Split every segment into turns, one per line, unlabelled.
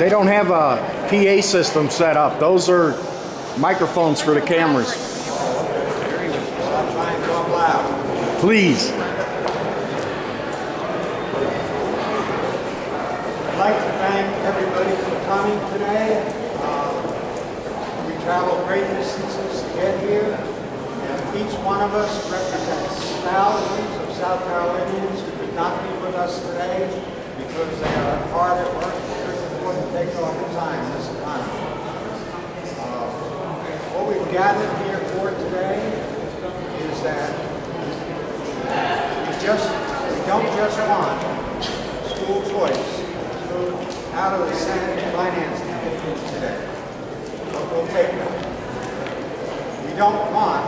They don't have a PA system set up. Those are microphones for the cameras. Please.
I'd like to thank everybody for coming today. Uh, We traveled great distances to get here, and each one of us represents thousands of South Carolinians who could not be with us today because they are hard at work off the time this economy. Uh, What we've gathered here for today is that we just, we don't just want school choice out of the Senate Finance Committee today. But we'll take that. We don't want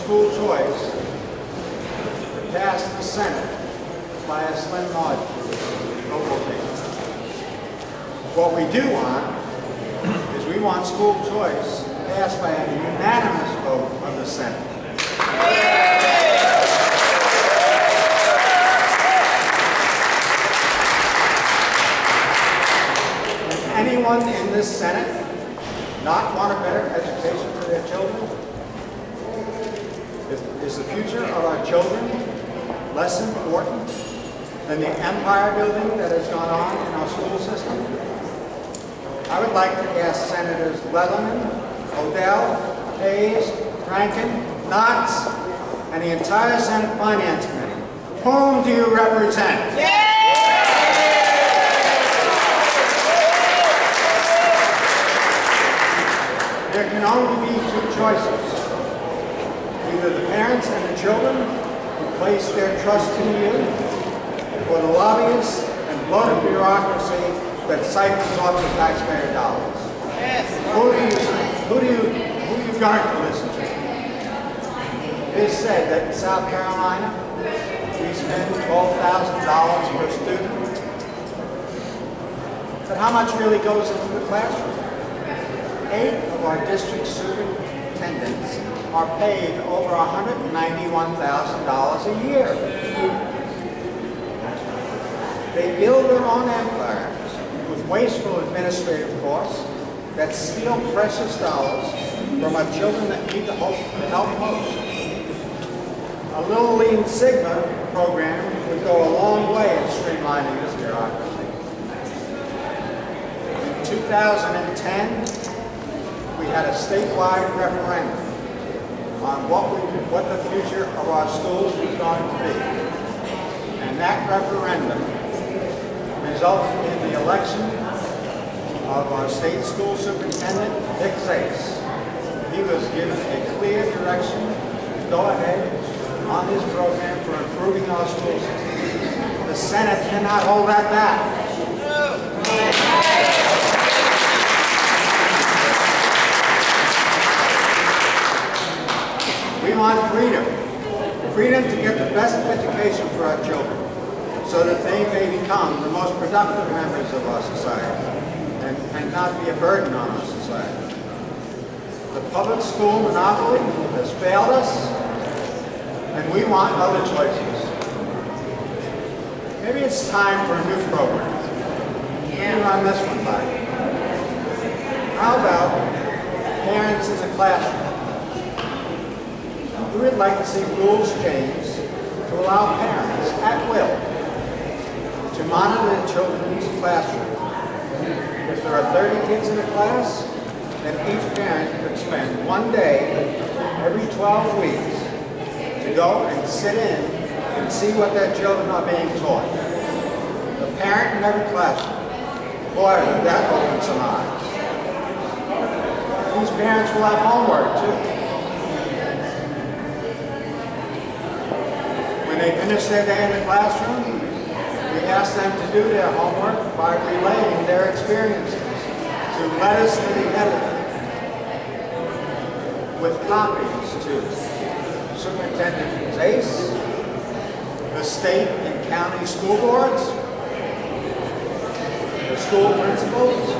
school choice to pass the Senate by a slim margin. But we'll take that. What we do want is we want school choice passed by a unanimous vote of the Senate. anyone in this Senate not want a better education for their children? Is, is the future of our children less important than the empire building that has gone on in our school system? I would like to ask Senators Leatherman, O'Dell, Hayes, Rankin, Knotts, and the entire Senate Finance Committee, whom do you represent? There can only be two choices. Either the parents and the children who place their trust in you, or the lobbyists and bloated bureaucracy that siphons off the taxpayer dollars. Who do you, who do you, who are you going to listen to? It is said that in South Carolina, we spend $12,000 per student. But how much really goes into the classroom? Eight of our district superintendents are paid over $191,000 a year. They build their own empires with wasteful administrative costs that steal precious dollars from our children that need the help most. A little Lean Sigma program would go a long way in streamlining this bureaucracy. In 2010, we had a statewide referendum on what we, what the future of our schools was going to be. And that referendum resulted in the election of our state school superintendent, Mick Zais. He was given a clear direction to go ahead on his program for improving our school system. The Senate cannot hold that back. We want freedom. Freedom to get the best education for our children so that they may become the most productive members of our society and, not be a burden on our society. The public school monopoly has failed us and we want other choices. Maybe it's time for a new program. Let me run this one by. How about parents in the classroom? We would like to see rules changed to allow parents, at will, to monitor children's classroom. If there are 30 kids in a class, then each parent could spend one day every 12 weeks to go and sit in and see what their children are being taught. The parent in every classroom. Boy, that open some eyes. These parents will have homework too. When they finish their day in the classroom, we ask them to do their homework by relaying their experiences to letters to the editor with copies to Superintendent Zais, the state and county school boards, the school principals,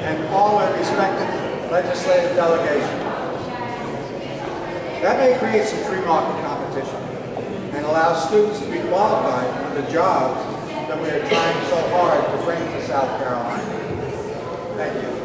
and all their respective legislative delegations. That may create some free market and allow students to be qualified for the jobs that we are trying so hard to bring
to South Carolina. Thank you.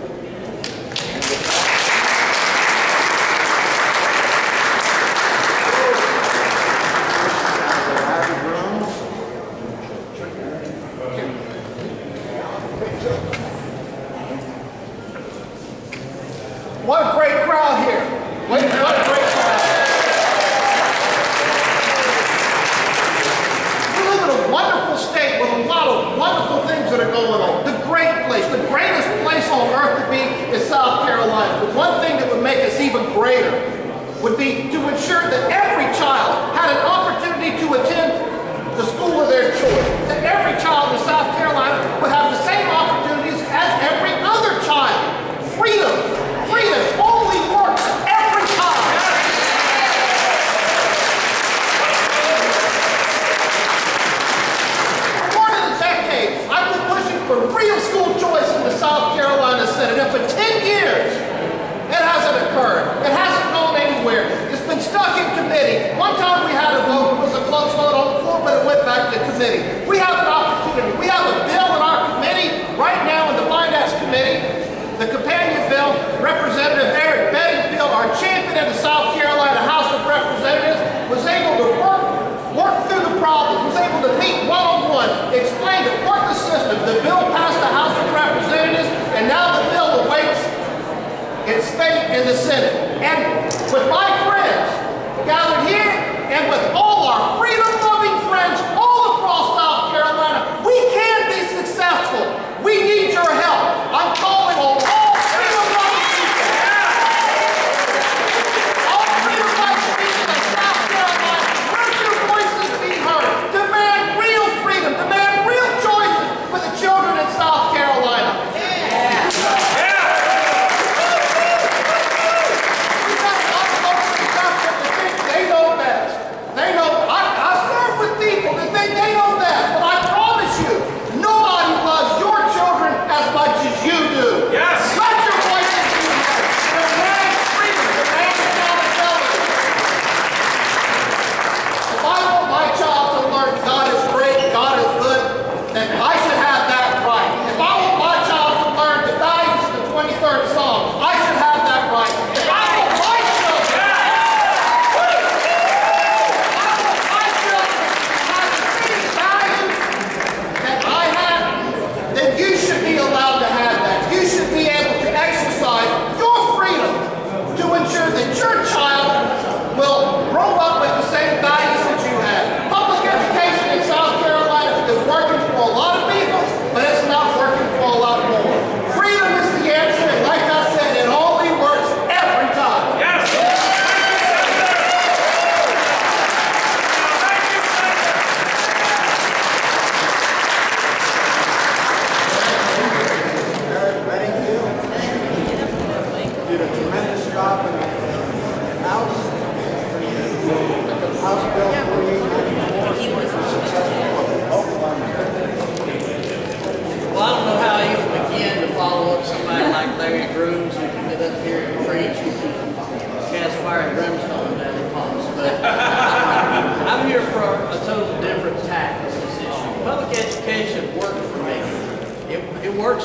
but it went back to committee.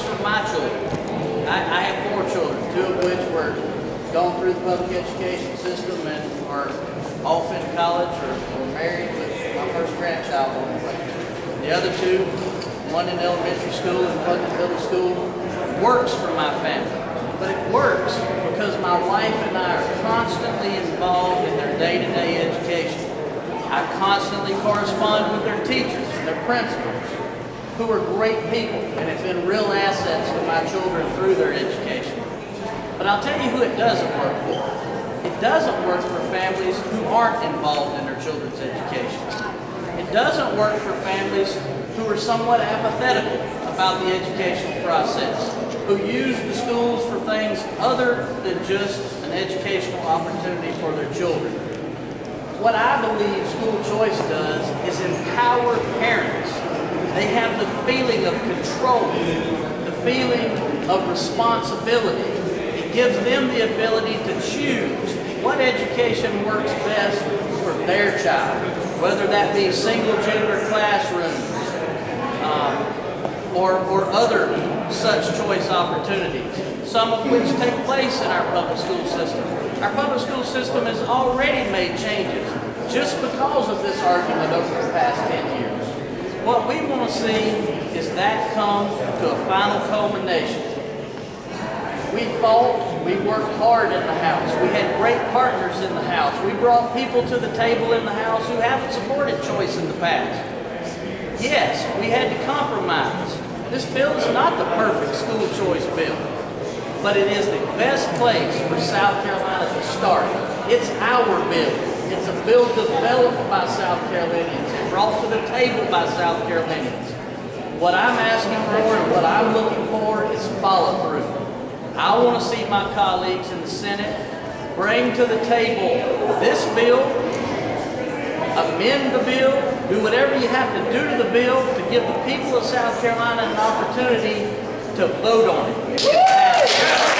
from my children. I, I have
four children, two of which were gone through the public education system and are off in college or, or married with my first grandchild. The other two, one in elementary school and one in middle school, works for my family. But it works because my wife and I are constantly involved in their day-to-day -day education. I constantly correspond with their teachers and their principals who are great people and have been real assets to my children through their education. But I'll tell you who it doesn't work for. It doesn't work for families who aren't involved in their children's education. It doesn't work for families who are somewhat apathetical about the educational process, who use the schools for things other than just an educational opportunity for their children. What I believe school choice does is empower parents they have the feeling of control, the feeling of responsibility. It gives them the ability to choose what education works best for their child, whether that be single-gender classrooms um, or, or other such choice opportunities, some of which take place in our public school system. Our public school system has already made changes just because of this argument over the past 10 years what we want to see is that come to a final culmination. We fought, we worked hard in the house. We had great partners in the house. We brought people to the table in the house who haven't supported choice in the past. Yes, we had to compromise. This bill is not the perfect school choice bill, but it is the best place for South Carolina to start. It's our bill. It's a bill developed by South Carolinians, brought to the table by South Carolinians. What I'm asking for and what I'm looking for is follow through. I want to see my colleagues in the Senate bring to the table this bill, amend the bill, do whatever you have to do to the bill to give the people of South Carolina an opportunity to vote on it.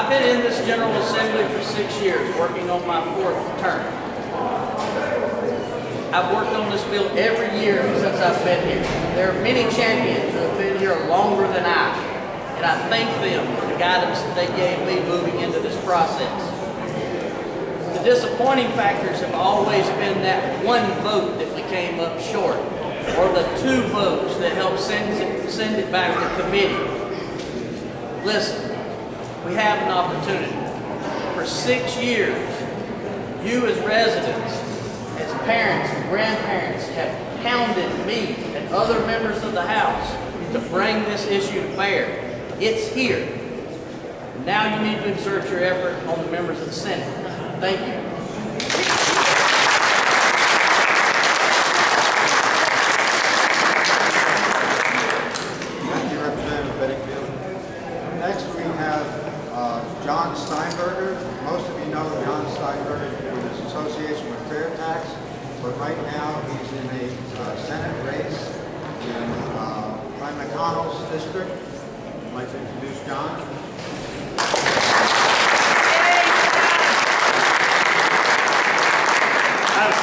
I've been in this General Assembly for six years, working on my fourth term. I've worked on this bill every year since I've been here. There are many champions who have been here longer than I, and I thank them for the guidance that they gave me moving into this process. The disappointing factors have always been that one vote that we came up short, or the two votes that helped send it, send it back to committee. Listen, we have an opportunity. For six years, you as residents, as parents and grandparents have hounded me and other members of the House to bring this issue to bear. It's here. Now you need to exert your effort on the members of the Senate. Thank you.
Thank you, Representative Bedingfield. Next, we have uh, John Steinberger. Most of you know John Steinberger through his association with Fair Tax, but right now he's in a uh, Senate race in uh, Frank McConnell's district. I'd like to introduce John.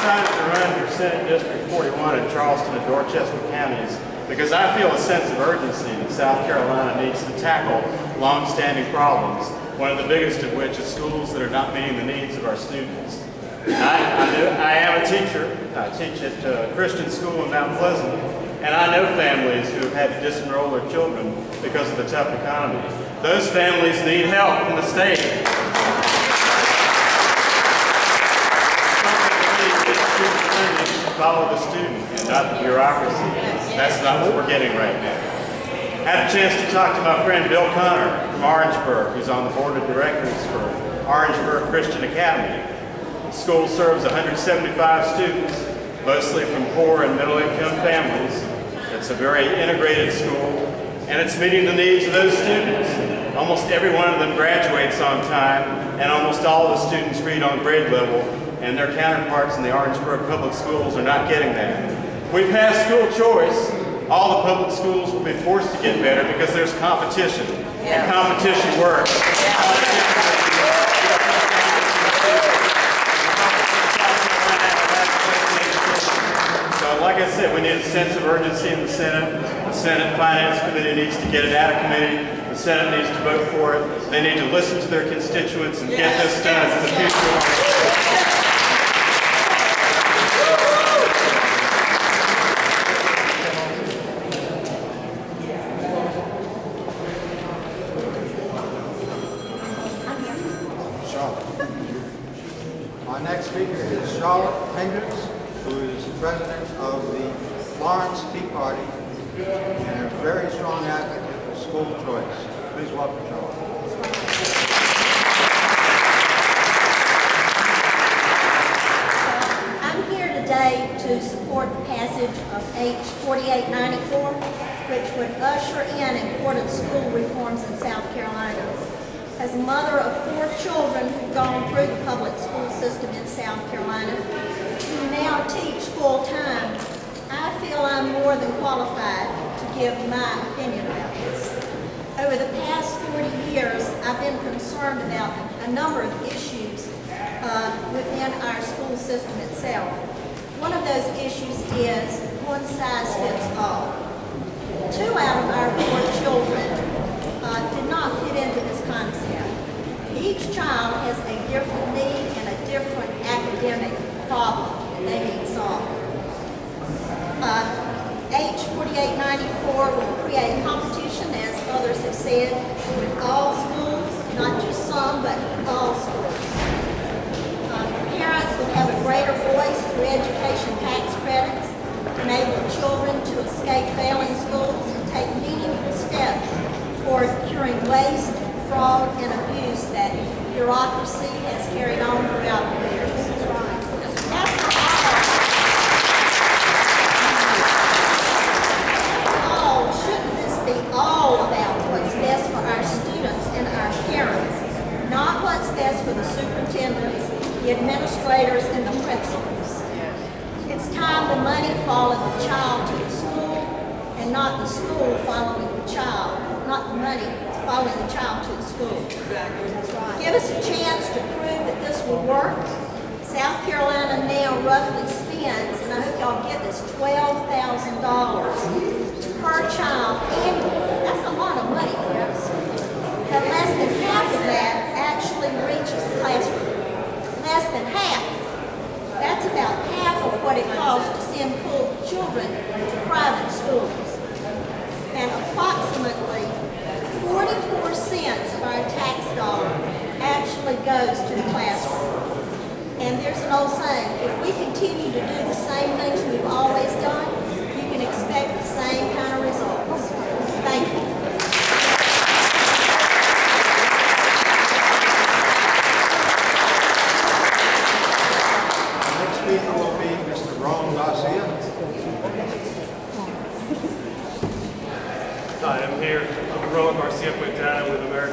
Decided to run for Senate District 41 in Charleston and Dorchester counties because I feel a sense of urgency that South Carolina needs to tackle long-standing problems, one of the biggest of which is schools that are not meeting the needs of our students. I, I, do, I am a teacher. I teach at a Christian school in Mount Pleasant, and I know families who have had to disenroll their children because of the tough economy. Those families need help from the state. Follow the student and not the bureaucracy. That's not what we're getting right now. Had a chance to talk to my friend Bill Connor from Orangeburg, who's on the board of directors for Orangeburg Christian Academy. The school serves 175 students, mostly from poor and middle income families. It's a very integrated school, and it's meeting the needs of those students. Almost every one of them graduates on time, and almost all the students read on grade level, and their counterparts in the Orangeburg Public Schools are not getting that. If we pass school choice, all the public schools will be forced to get better because there's competition, and competition works. So like I said, we need a sense of urgency in the Senate. The Senate Finance Committee needs to get it out of committee. The Senate needs to vote for it. They need to listen to their constituents and get this done for the future. of our state.
Charlotte. Our next speaker is Charlotte Hendricks, who is president of the Florence Tea Party and a very strong advocate for school choice. Please welcome Charlotte.
I'm here today to support the passage of H 4894, which would usher in important school reforms in South Carolina. As a mother of four children who've gone through the public school system in South Carolina, who now teach full-time, I feel I'm more than qualified to give my opinion about this. Over the past 40 years, I've been concerned about a number of issues uh, within our school system itself. One of those issues is one size fits all. Two out of our four children uh, did not fit into this concept. Each child has a different need and a different academic problem that they need solved. Uh, H 4894 will create competition, as others have said, with all schools, not just some, but all schools. Uh, Parents will have a greater voice through education tax credits, enable children to escape failing schools and take meaningful steps toward curing waste, fraud, and abuse that bureaucracy has carried on throughout the years. After all, all, shouldn't this be all about what's best for our students and our parents, not what's best for the superintendents, the administrators, and the principals? It's time the money followed the child to the school and not the school following the child, not the money following the child to the school. Give us a chance to prove that this will work. South Carolina now roughly spends, and I hope y'all get this, twelve thousand dollars per child annually. That's a lot of money for us. But less than half of that actually reaches the classroom. Less than half. That's about half of what it costs to send poor children to private schools. And approximately 44 cents of our tax dollar actually goes to the classroom. And there's an old saying, if we continue to do the same things we've always done, you can expect the same kind of results. Thank you.
Next speaker will be Mr. Ron Garcia.
Hi, I'm here. I'm Roan Garcia Quintana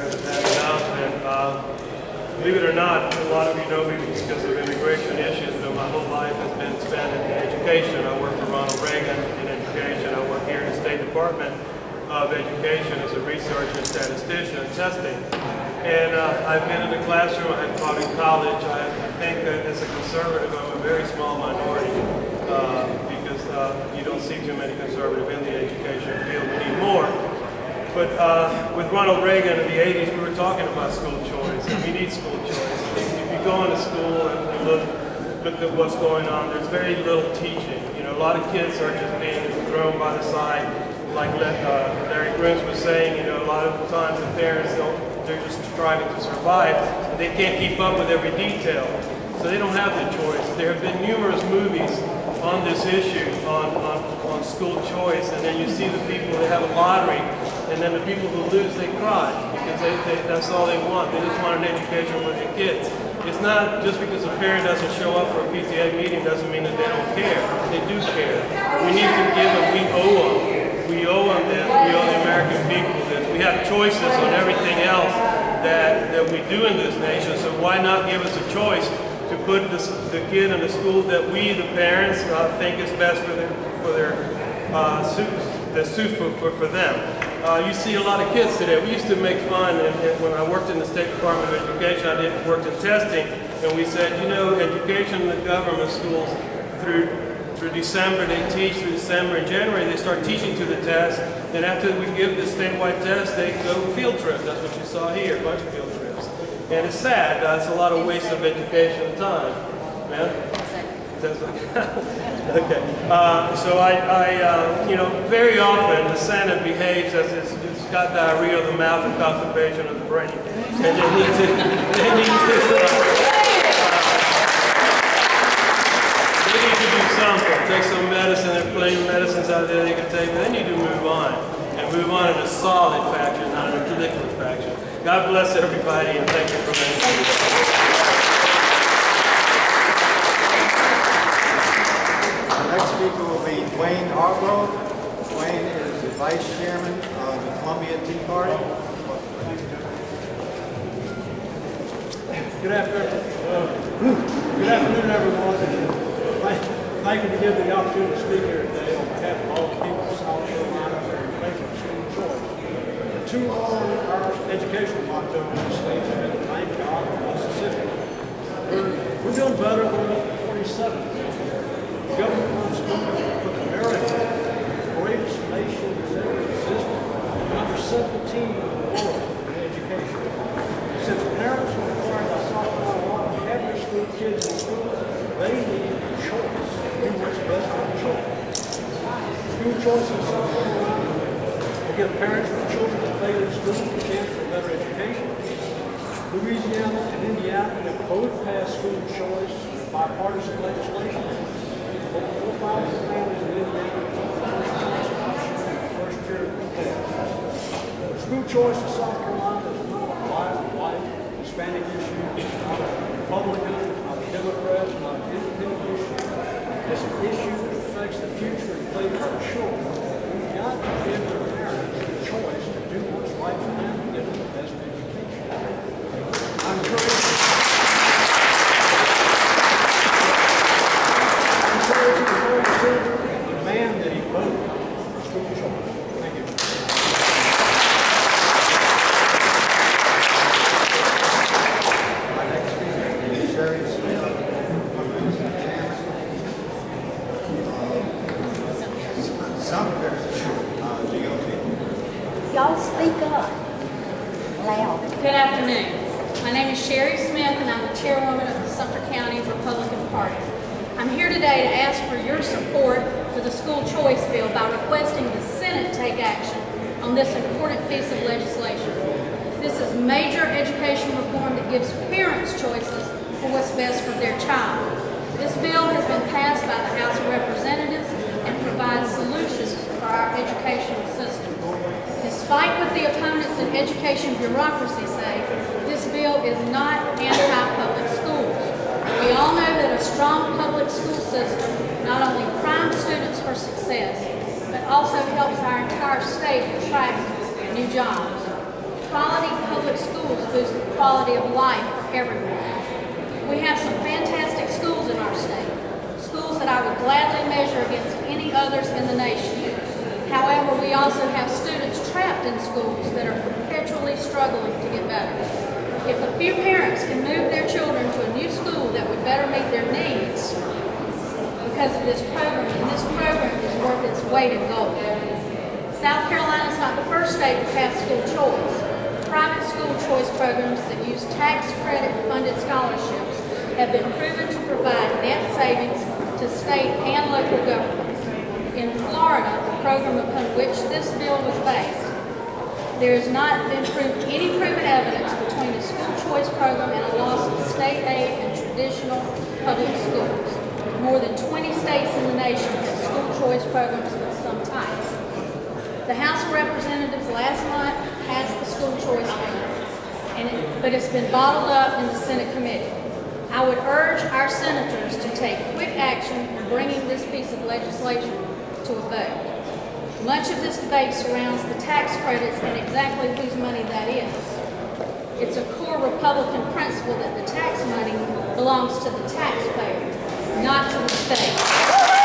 with House, and uh, believe it or not, a lot of you know me because of immigration issues, but my whole life has been spent in education. I work for Ronald Reagan in education. I work here in the State Department of Education as a researcher, statistician, and testing. And uh, I've been in the classroom, I've taught in college. I, I think that as a conservative, I'm a very small minority uh, because uh, you don't see too many conservative in the education field. We need more. But uh, with Ronald Reagan in the 80s, we were talking about school choice, and we need school choice. If, you go into school and look, look at what's going on, there's very little teaching. You know, a lot of kids are just being thrown by the side. Like uh, Larry Grooms was saying, you know, a lot of times the parents don't, they're just striving to survive, they can't keep up with every detail. So they don't have the choice. There have been numerous movies on this issue, on, on, on school choice, and then you see the people, they have a lottery, and then the people who lose, they cry, because they, they, that's all they want. They just want an education for their kids. It's not just because a parent doesn't show up for a PTA meeting doesn't mean that they don't care. They do care. We need to give them, we owe them. We owe them this, we owe the American people this. We have choices on everything else that, that we do in this nation, so why not give us a choice to put the kid in a school that we, the parents, uh, think is best for their, for their uh, suits, that suits for, for, for them. Uh, you see a lot of kids today. We used to make fun, and, and when I worked in the State Department of Education, I did worked in testing, and we said, you know, education in the government schools through through December, they teach through December and January, they start teaching to the test. and after we give the statewide test, they go field trip. That's what you saw here, a bunch of field trips. And it's sad, uh, it's a lot of waste of education time. Okay. okay. Uh, so I, I uh, you know, very often the Senate behaves as it's, it's got diarrhea of the mouth and constipation of the brain. And they need to, they need to, uh, They need to do something. Take some medicine. There are plenty of medicines out there they can take, but they need to move on. And move on in a solid fashion, not in a liquid fashion. God bless everybody, and thank you for listening.
The next speaker will be Dwayne Hargrove. Dwayne is the vice chairman of the Columbia Tea Party.
Good afternoon, good afternoon, everyone. Thank- Thank you to give the opportunity to speak here today on behalf of all the people of South Carolina are thinking of school choice. Too long, our educational motto in the state been thank God for Mississippi. We're, doing better than the 47. Government wants to put America, the greatest nation that's ever existed, number 17 in the world in education. Since parents choice in South Carolina will give parents with children that fail in school a chance for a better education. Louisiana and Indiana have both passed school choice bipartisan legislation. Over 4,000 families in Indiana the first choice was. School choice in South Carolina is not a black, white, Hispanic issue. It's not a Republican, it's not a Democrat, it's not an independent issue. It's an issue that affects the future and fate of our children. We've got to give their parents the choice to do what's right for them and give them the best education. I'm encouraging, I'm encouraging Lori Silver and demand that he vote for school choice. Thank you.
My next speaker is Sherry Smith, Mr. Chairman. Uh, Sumter, uh, GOP.
Y'all speak up loud.
Good afternoon. My name is Sherry Smith, and I'm the chairwoman of the Sumter County Republican Party. I'm here today to ask for your support for the school choice bill by requesting the Senate take action on this important piece of legislation. This is major education reform that gives parents choices for what's best for their child. This bill has been passed by the House of Representatives and provides solutions for our educational system. Despite what the opponents in education bureaucracy say, this bill is not anti-public schools. We all know that a strong public school system not only primes students for success, but also helps our entire state attract new jobs. Quality public schools boost the quality of life for everyone. We have some fantastic schools in our state, schools that I would gladly measure against any others in the nation. However, we also have students trapped in schools that are perpetually struggling to get better. If a few parents can move their children to a new school that would better meet their needs because of this program, then this program is worth its weight in gold. South Carolina is not the first state to pass school choice. Private school choice programs that use tax credit funded scholarships have been proven to provide net savings to state and local governments. In Florida, program upon which this bill was based, there has not been proved any proven evidence between the school choice program and a loss of state aid and traditional public schools. More than 20 states in the nation have school choice programs of some type. The House of Representatives last month passed the school choice bill, it, but it's been bottled up in the Senate committee. I would urge our senators to take quick action in bringing this piece of legislation to a vote. Much of this debate surrounds the tax credits and exactly whose money that is. It's a core Republican principle that the tax money belongs to the taxpayer, not to the state.